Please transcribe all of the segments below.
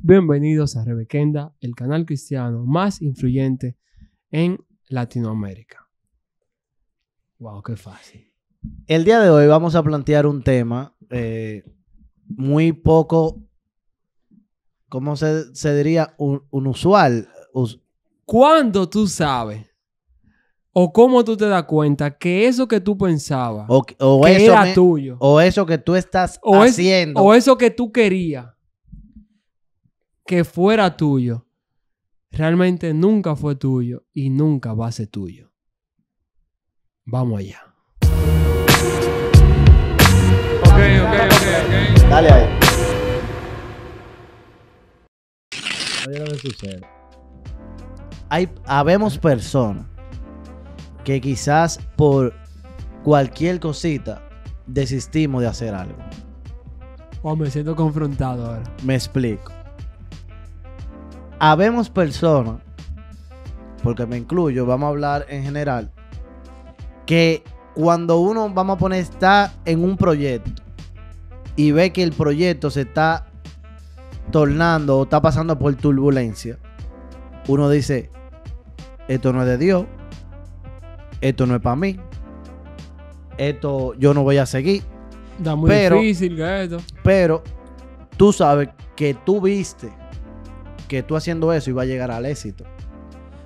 Bienvenidos a Rebequenda, el canal cristiano más influyente en Latinoamérica. Wow, qué fácil. El día de hoy vamos a plantear un tema eh, muy poco, ¿cómo se, se diría? Un, unusual. Us- ¿Cuándo tú sabes o cómo tú te das cuenta que eso que tú pensabas o, o que eso era me- tuyo o eso que tú estás o, es- haciendo. o eso que tú querías que fuera tuyo, realmente nunca fue tuyo y nunca va a ser tuyo. Vamos allá. Ok, ok, ok, ok. Dale ahí. Oye lo que sucede. Hay, habemos personas que quizás por cualquier cosita desistimos de hacer algo. Oh, me siento confrontado ahora. Me explico. Habemos personas, porque me incluyo, vamos a hablar en general, que cuando uno, vamos a poner, está en un proyecto y ve que el proyecto se está tornando o está pasando por turbulencia, uno dice, esto no es de Dios, esto no es para mí, esto yo no voy a seguir. Está muy Pero- difícil que esto. Pero tú sabes que tú viste que tú haciendo eso iba a llegar al éxito.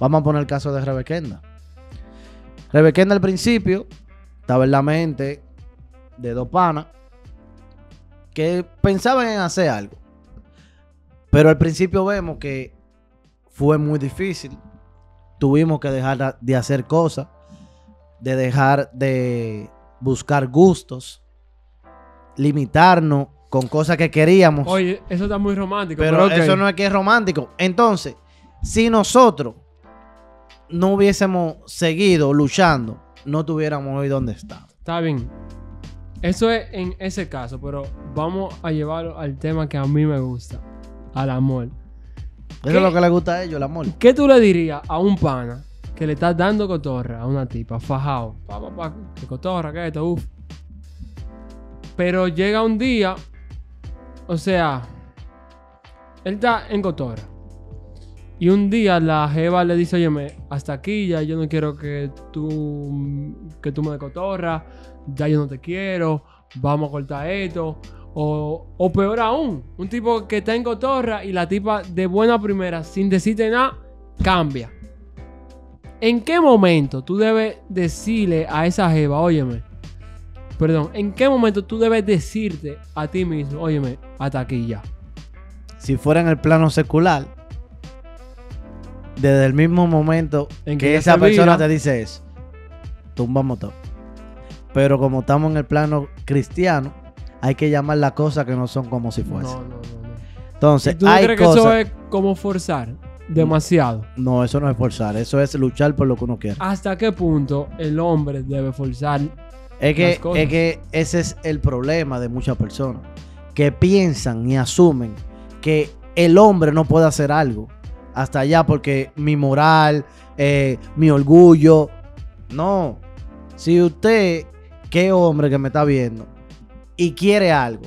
Vamos a poner el caso de Rebequenda. Rebequenda al principio estaba en la mente de dos que pensaban en hacer algo. Pero al principio vemos que fue muy difícil. Tuvimos que dejar de hacer cosas, de dejar de buscar gustos, limitarnos con cosas que queríamos. Oye, eso está muy romántico. pero eso no es que es romántico. Entonces, si nosotros no hubiésemos seguido luchando, no tuviéramos hoy donde estamos. Está bien. Eso es en ese caso, pero vamos a llevarlo al tema que a mí me gusta, al amor. Eso es lo que le gusta a ellos, el amor. ¿Qué tú le dirías a un pana que le estás dando cotorra a una tipa, fajado? Pa, pa, pa, que cotorra, que esto, uff. Pero llega un día, o sea, él está en cotorra. Y un día la jeva le dice, oye, hasta aquí ya yo no quiero que tú, que tú me de cotorra, ya yo no te quiero, vamos a cortar esto. O, o peor aún, un tipo que está en cotorra y la tipa de buena primera, sin decirte nada, cambia. ¿En qué momento tú debes decirle a esa jeva, óyeme, perdón, en qué momento tú debes decirte a ti mismo, óyeme, hasta aquí ya? Si fuera en el plano secular, desde el mismo momento En que, que esa persona vira. te dice eso, tumbamos todo. Pero como estamos en el plano cristiano, hay que llamar las cosas que no son como si fuesen. no, no, no. Entonces, ¿Tú no hay crees que cosas... eso es como forzar demasiado? No, eso no es forzar, eso es luchar por lo que uno quiere. ¿Hasta qué punto el hombre debe forzar? Es que, es que ese es el problema de muchas personas. Que piensan y asumen que el hombre no puede hacer algo. Hasta allá porque mi moral, eh, mi orgullo. No. Si usted, qué hombre que me está viendo, y quiere algo,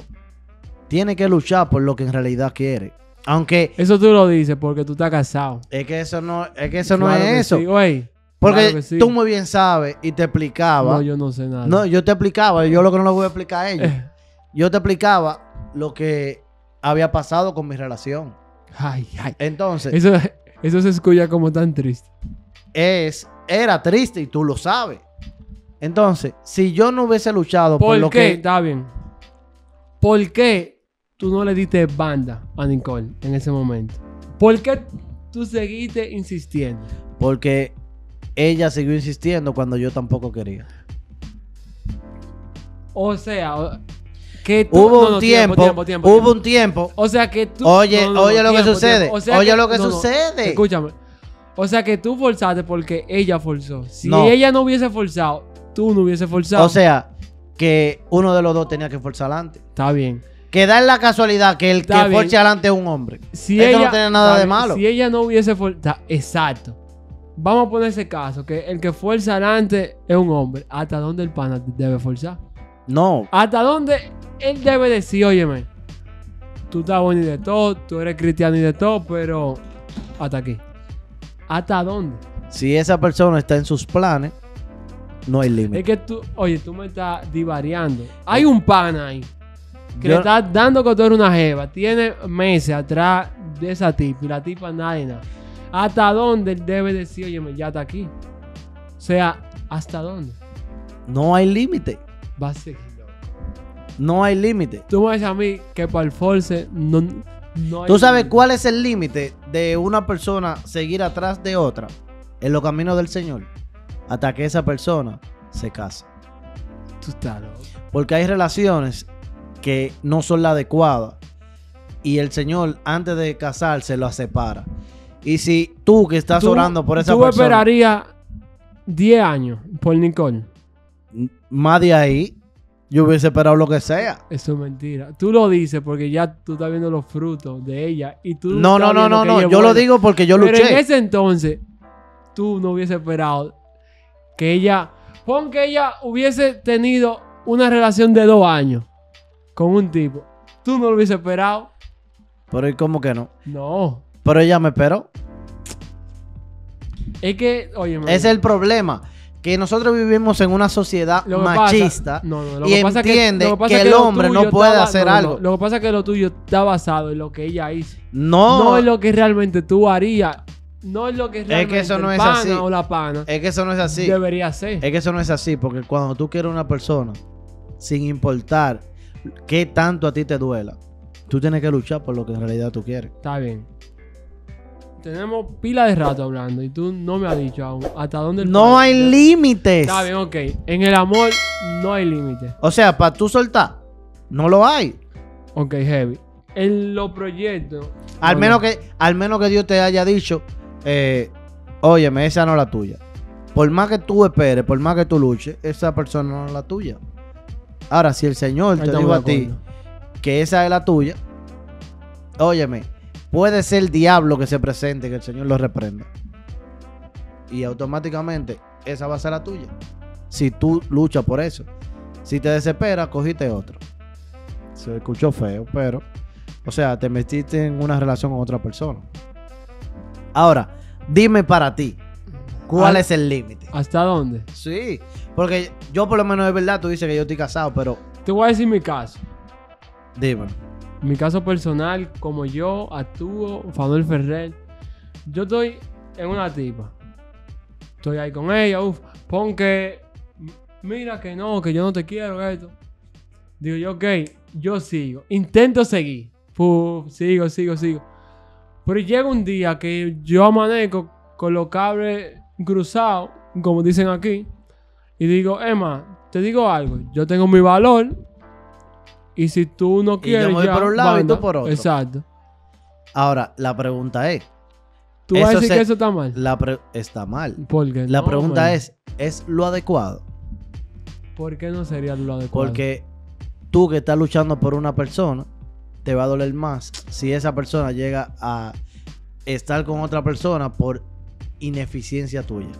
tiene que luchar por lo que en realidad quiere. Aunque Eso tú lo dices porque tú estás casado. es que eso no, es que eso no que es eso. sí. Porque claro que sí. tú muy bien sabes y te explicaba. No, yo no sé nada. No, yo te explicaba, yo lo que no le voy a explicar a ellos. Eh, Yo te explicaba lo que había pasado con mi relación. ay, ay. Entonces, Eso, eso se escucha como tan triste. es, era triste y tú lo sabes. Entonces, si yo no hubiese luchado por, ¿Por lo qué? que... Está bien. ¿Por qué tú no le diste banda a Nicole en ese momento? ¿Por qué tú seguiste insistiendo? Porque ella siguió insistiendo cuando yo tampoco quería. O sea, que tú... Hubo no, un no, tiempo, tiempo, tiempo, hubo un tiempo. O sea que tú... Oye, no, oye lo que sucede. tiempo. O sea Oye lo que sucede. Escúchame. O sea que tú forzaste porque ella forzó. Si ella no hubiese forzado, tú no hubiese forzado. O sea, que uno de los dos tenía que forzar adelante. Está bien. Que da la casualidad que el Está que bien. force adelante es un hombre. Si Esto ella, no tiene nada de bien, malo. Si ella no hubiese forzado. Exacto. Vamos a poner ese caso: que el que fuerza adelante es un hombre. ¿Hasta dónde el pana debe forzar? No, ¿Hasta dónde él debe decir, óyeme? tú estás bueno y de todo, tú eres cristiano y de todo, pero hasta aquí. ¿Hasta dónde? Si esa persona está en sus planes, no hay Es límite. que tú, oye, tú me estás divariando. Hay un pana ahí que Yo- le está dando cotorra una jeva. Tiene meses atrás de esa tipa y la tipa nada y nada. ¿Hasta dónde él debe decir, oye, ya está aquí? O sea, ¿hasta dónde? No hay límite. Va a seguir. No hay límite. Tú me dices a mí que para el force no, no hay ¿Tú sabes cuál es el límite de una persona seguir atrás de otra en los caminos del Señor? Hasta que esa persona se casa. Tú estás loco. Porque hay relaciones que no son las adecuadas. Y el Señor, antes de casarse, lo separa. Y si tú que estás Tú- orando por esa Tú persona, esperarías 10 años por Nicole. más de ahí, yo hubiese esperado lo que sea. Eso es mentira. Tú lo dices porque ya tú estás viendo los frutos de ella y tú No, no, no, no, no. Yo lo digo porque yo Pero en luché. ese entonces, tú no hubiese esperado que ella. Pon que ella hubiese tenido una relación de dos años con un tipo. Tú no lo hubiese esperado. Pero ¿y cómo que no? No. Pero ella me esperó. Es que, oye, es el problema. Que nosotros vivimos en una sociedad Lo que pasa- machista no, no, lo y que pasa es entiende lo que es el hombre no puede está- hacer no, algo. Lo que pasa es que lo tuyo está basado en lo que ella hizo. No, No es lo que realmente tú harías. No es lo que realmente eso no el es pana así. o la pana es que eso no es así. debería ser. Es que eso no es así, porque cuando tú quieres una persona, sin importar qué tanto a ti te duela, tú tienes que luchar por lo que en realidad tú quieres. Está bien. Tenemos pila de rato hablando y tú no me has dicho aún hasta dónde el No hay límites. Está bien, ok. En el amor no hay límite. O sea, para tú soltar, no lo hay. Ok, heavy. En los proyectos. Al bueno, menos que, al menos que Dios te haya dicho, eh, óyeme, esa no es la tuya. Por más que tú esperes, por más que tú luches, esa persona no es la tuya. Ahora, si el Señor ahí te dijo a ti que esa es la tuya, óyeme, puede ser el diablo que se presente, que el Señor lo reprenda. Y automáticamente esa va a ser la tuya. Si tú luchas por eso. Si te desesperas, cogiste otro. Se escuchó feo, pero, o sea, te metiste en una relación con otra persona. Ahora, dime para ti, ¿cuál Ah. es el límite? ¿Hasta dónde? Sí, porque yo por lo menos es verdad, tú dices que yo estoy casado, pero Te voy a decir mi caso. dime. Mi caso personal, como yo actúo, Fanuel Ferrer. Yo estoy en una tipa. Estoy ahí con ella, uff. Pon que. Mira que no, que yo no te quiero, esto. Digo yo, ok, yo sigo. Intento seguir. Puf, sigo, sigo, sigo. Pero llega un día que yo amanezco con los cables cruzados, como dicen aquí. Y digo, Emma, te digo algo. Yo tengo mi valor. Y si tú no Y yo quieres. me voy ya, por un lado y tú por otro. Exacto. Ahora, la pregunta es, Tú vas a decir se- que eso está mal. la pre- está mal. Porque La no, pregunta man. es, ¿es lo adecuado? ¿Por qué no sería lo adecuado? Porque tú que estás luchando por una persona, te va a doler más si esa persona llega a estar con otra persona por ineficiencia tuya.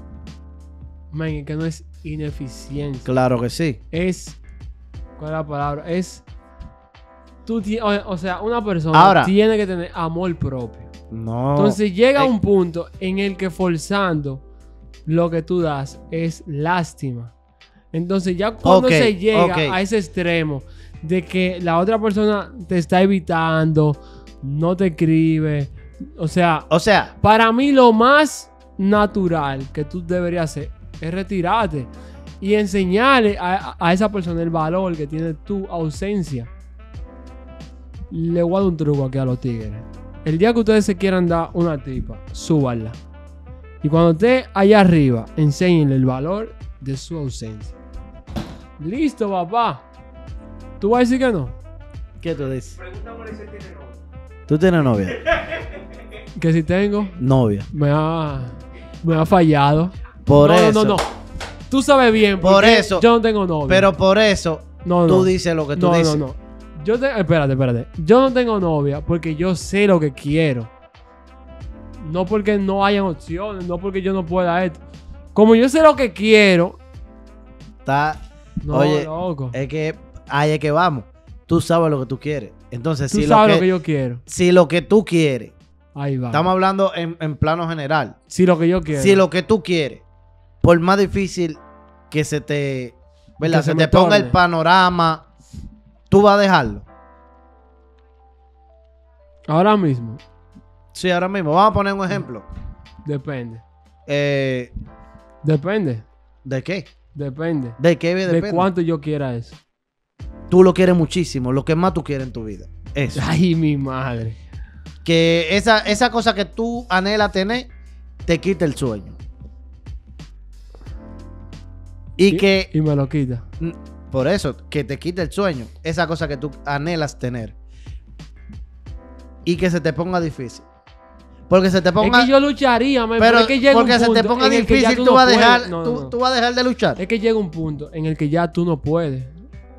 Man, que no es ineficiencia. Claro que sí. Es. ¿Cuál es la palabra? Es. Tú o, sea, una persona Ahora- tiene que tener amor propio. No. Entonces llega eh. un punto en el que forzando lo que tú das es lástima. Entonces ya cuando se llega a ese extremo de que la otra persona te está evitando, no te escribe, o sea, o sea, para mí lo más natural que tú deberías hacer es retirarte y enseñarle a, a esa persona el valor que tiene tu ausencia. Le voy a dar un truco aquí a los tigres. El día que ustedes se quieran dar una tipa, súbanla. Y cuando esté allá arriba, enséñenle el valor de su ausencia. Listo, papá. ¿Tú vas a decir que no? ¿qué tú dices? ¿Tú tienes novia? Que si tengo, Novia. me ha, me ha fallado. Por no, eso. No, no, no. Tú sabes bien. Por eso. Yo no tengo novia. Pero por eso no, no. tú dices lo que tú no, dices. no, no. Yo te, espérate, espérate. Yo no tengo novia porque yo sé lo que quiero. No porque no hayan opciones, no porque yo no pueda esto. Como yo sé lo que quiero, Está, no, Oye, loco. es que ahí es que vamos. Tú sabes lo que tú quieres. Entonces, Tú si lo, sabes que, lo que yo quiero. si lo que tú quieres, Ahí va. estamos hablando en, en plano general, Sí, lo que yo quiero. si lo que tú quieres, por más difícil que se te, ¿verdad? Que se se te ponga el panorama, tú vas a dejarlo. Ahora mismo. Sí, ahora mismo. Vamos a poner un ejemplo. Depende. Eh, Depende. ¿De qué? Depende. ¿De qué De depende? cuánto yo quiera eso. Tú lo quieres muchísimo, lo que más tú quieres en tu vida. Eso. Ay, mi madre. que esa, esa cosa que tú anhelas tener te quita el sueño. Y que, Y me lo quita. Por eso, que te quita el sueño, esa cosa que tú anhelas tener. Y que se te ponga difícil. Porque se te ponga... es que yo lucharía, man, pero pero es que llega porque un se te ponga difícil, tú, no vas a dejar, No, tú, no. tú vas a dejar de luchar. Es que llega un punto en el que ya tú no puedes.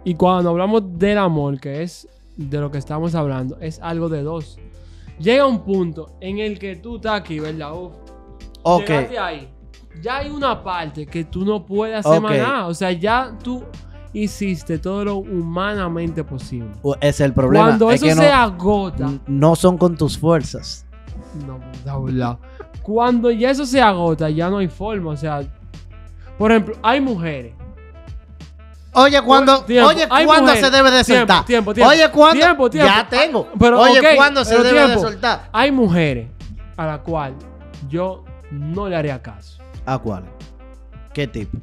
Y cuando hablamos del amor, que es de lo que estamos hablando, es algo de dos. Llega un punto en el que tú estás aquí, ¿verdad? Uf, ok, ahí. Ya hay una parte que tú no puedes hacer más nada. O sea, ya tú hiciste todo lo humanamente posible. ese es el problema. Cuando es eso que se no, agota, no son con tus fuerzas. No, la verdad. Cuando ya eso se agota, ya no hay forma. O sea, por ejemplo, hay mujeres. Oye, cuando, Tiempo. oye, ¿cuándo mujeres. se debe de soltar? tiempo, tiempo. Oye, ¿cuándo? Tiempo, tiempo. Ya tengo. Pero, oye, ok, ¿cuándo se debe de soltar? Hay mujeres a la cual yo no le haría caso. ¿A cuál? ¿Qué tipo?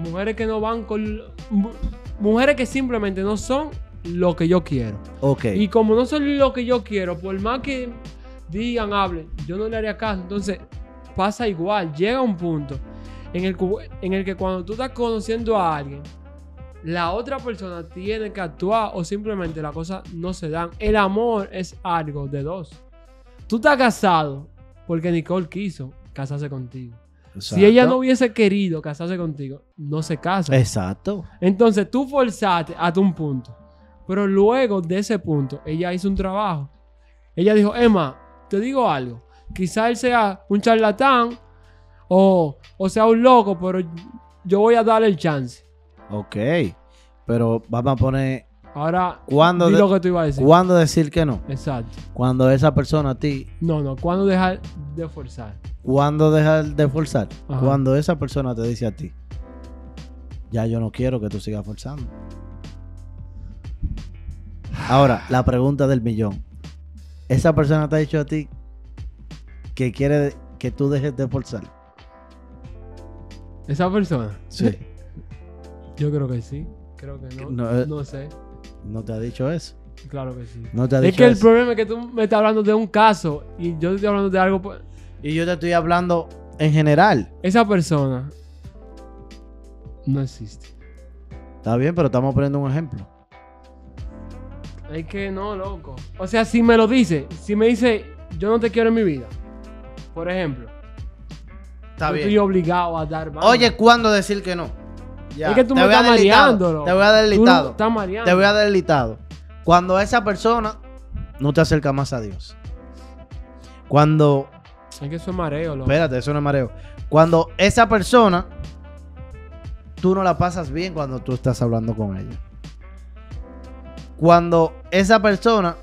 Mujeres que no van con. mu- Mujeres que simplemente no son lo que yo quiero. Ok. Y como no son lo que yo quiero, por más que digan, hablen, yo no le haría caso. Entonces, pasa igual. Llega un punto en el, en el que cuando tú estás conociendo a alguien, la otra persona tiene que actuar o simplemente las cosas no se dan. El amor es algo de dos. Tú estás casado porque Nicole quiso casarse contigo. Si ella no hubiese querido casarse contigo, no se casa. Exacto. Entonces tú forzaste hasta un punto. Pero luego de ese punto, ella hizo un trabajo. Ella dijo, Emma, te digo algo. Quizá él sea un charlatán o, o sea un loco, pero yo voy a darle el chance. Ok. Pero vamos a poner. Ahora, ¿Cuándo, di de- lo que tú ibas a decir. ¿Cuándo decir que no? Exacto. Cuando esa persona a ti. No, no, ¿cuándo dejar de forzar? ¿Cuándo dejar de forzar? Ajá. Cuando esa persona te dice a ti. Ya yo no quiero que tú sigas forzando. Ahora, la pregunta del millón. Esa persona te ha dicho a ti que quiere que tú dejes de forzar. Esa persona, Sí. yo creo que sí. Creo que no. No, No, eh. sé. No te ha dicho eso. Claro que sí. No te ha Es dicho que el problema es que tú me estás hablando de un caso y yo estoy hablando de algo. Y yo te estoy hablando en general. Esa persona no existe. Está bien, pero estamos poniendo un ejemplo. Es que no, loco. O sea, si me lo dice, si me dice, yo no te quiero en mi vida, por ejemplo, Está yo bien. estoy obligado a dar banda. Oye, ¿cuándo decir que no? Ya, es que tú te me voy a estás mareándolo. Te voy a listado. estás mareando. Te voy a dar el listado. Cuando esa persona no te acerca más a Dios. Cuando, Es que eso es mareo, loco. espérate, eso no es mareo. Cuando esa persona, tú no la pasas bien cuando tú estás hablando con ella. Cuando esa persona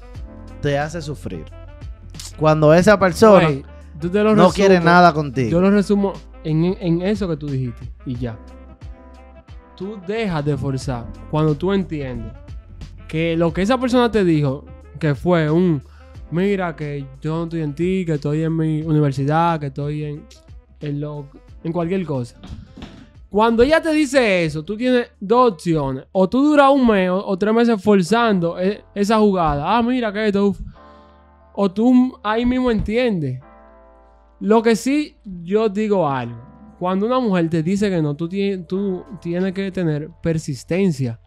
te hace sufrir. Cuando esa persona Güey, tú te lo no resumo- quiere nada contigo. Yo lo resumo en, en eso que tú dijiste y ya. Tú dejas de forzar cuando tú entiendes que lo que esa persona te dijo, que fue un, mira que yo no estoy en ti, que estoy en mi universidad, que estoy en, en, lo, en cualquier cosa. Cuando ella te dice eso, tú tienes dos opciones. O tú duras un mes o, tres meses forzando e- esa jugada. Ah, mira que esto. uf. O tú ahí mismo entiendes. Lo que sí, yo digo algo. Cuando una mujer te dice que no, tú, tienes tú tienes que tener persistencia.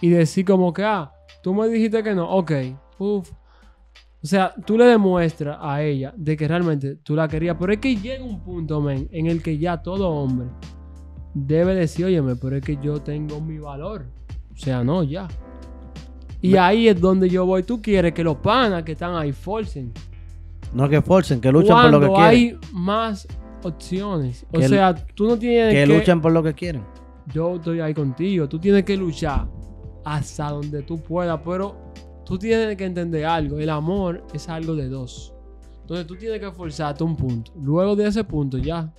Y decir como que, ah, tú me dijiste que no, ok, uf. O sea, tú le demuestras a ella de que realmente tú la querías. Pero es que llega un punto, men, en el que ya todo hombre debe decir, óyeme, pero es que yo tengo mi valor. O sea, no, ya. Y ahí es donde yo voy. Tú quieres que los panas que están ahí forcen. No que forcen, que luchen por lo que quieren. hay más opciones. O Que- sea, tú no tienes Que que... luchen por lo que quieren. Yo estoy ahí contigo. Tú tienes que luchar hasta donde tú puedas, pero tú tienes que entender algo. El amor es algo de dos. Entonces tú tienes que forzarte un punto. Luego de ese punto ya,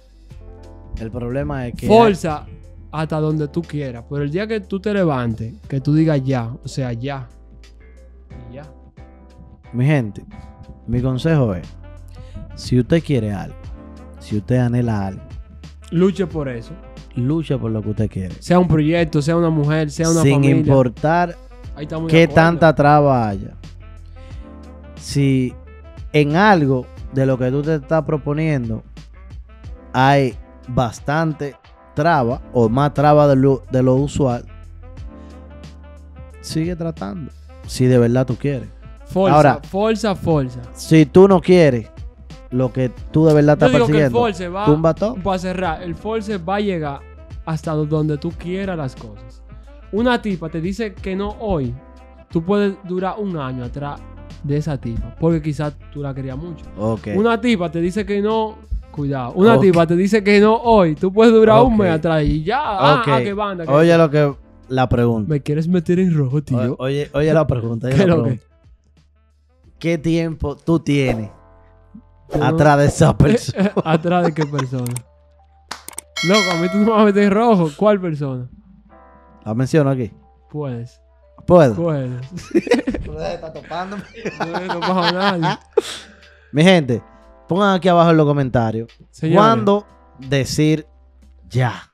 El problema es que. forza hasta donde tú quieras. Pero el día que tú te levantes, que tú digas ya, o sea, ya. Y ya. Mi gente, mi consejo es: si usted quiere algo, si usted anhela algo, Luche por eso. lucha por lo que usted quiere. Sea un proyecto, sea una mujer, sea una Sin familia. importar Ahí estamos de qué tanta traba haya. Si en algo de lo que tú te estás proponiendo hay bastante traba o más traba de lo, de lo usual, sigue tratando. Si de verdad tú quieres. Forza, Ahora- forza, forza. Si tú no quieres lo que tú de verdad estás que el persiguiendo, force va, tumba todo. para cerrar, el force va a llegar hasta donde tú quieras las cosas. Una tipa te dice que no hoy, tú puedes durar un año atrás de esa tipa, porque quizás tú la querías mucho. Ok. Una tipa te dice que no, cuidado, una tipa te dice que no hoy, tú puedes durar un mes atrás y ya, ah, Ok. ah, qué banda. qué- Oye lo que la pregunta. Me quieres meter en rojo, O- tío. Oye, oye la pregunta. oye ¿Qué la lo que? pregunta. ¿Qué tiempo tú tienes atrás de esa persona? ¿Atrás de qué persona? Loco, a mí tú no me vas a meter en rojo. ¿Cuál persona? La menciono aquí. Puedes. ¿Puedo? Puedes. Está topándome. No, pasa. Mi gente, pongan aquí abajo en los comentarios. Señores, ¿Cuándo decir ya?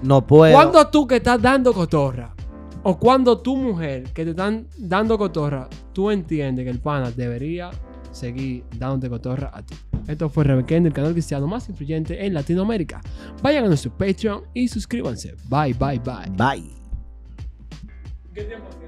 No puedo. ¿Cuándo tú que estás dando cotorra? O cuando tu mujer que te están dando cotorra, tú entiendes que el pana debería seguir dándote cotorra a ti. Esto fue Rebequén, el canal cristiano más influyente en Latinoamérica. Vayan a nuestro Patreon y suscríbanse. Bye, bye, bye. Bye. ¿Qué tiempo